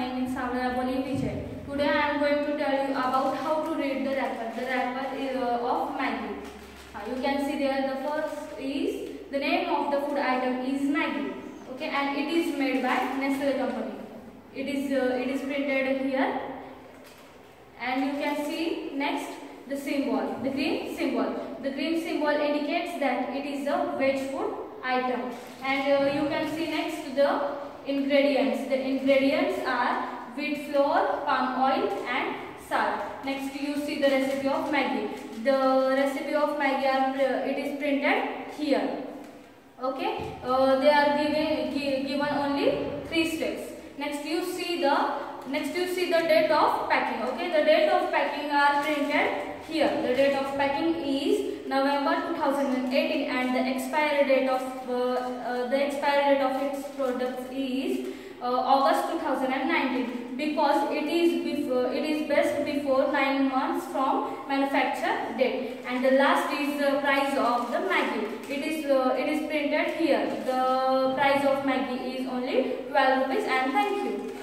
name is Savara Boli Vijay. Today I am going to tell you about how to read the wrapper. The wrapper is uh, of Maggi. Uh, you can see there the first is the name of the food item is Maggi. Okay, and it is made by Nestle company. It is uh, it is printed here, and you can see next the symbol, the green symbol. The green symbol indicates that it is a veg food item, and uh, you can see next the ingredients. The ingredients are wheat flour, palm oil and salt. Next you see the recipe of Maggi. The recipe of Maggi are it is printed here. Okay, uh, they are given given only three steps. Next you see the next you see the date of packing. Okay, the date of packing are printed here. The date of packing is 2018 and the expiry date of uh, uh, the expiry date of its products is uh, August 2019 because it is before it is best before 9 months from manufacture date. And the last is the price of the Maggi. It is uh, it is printed here. The price of Maggi is only 12 rupees and thank you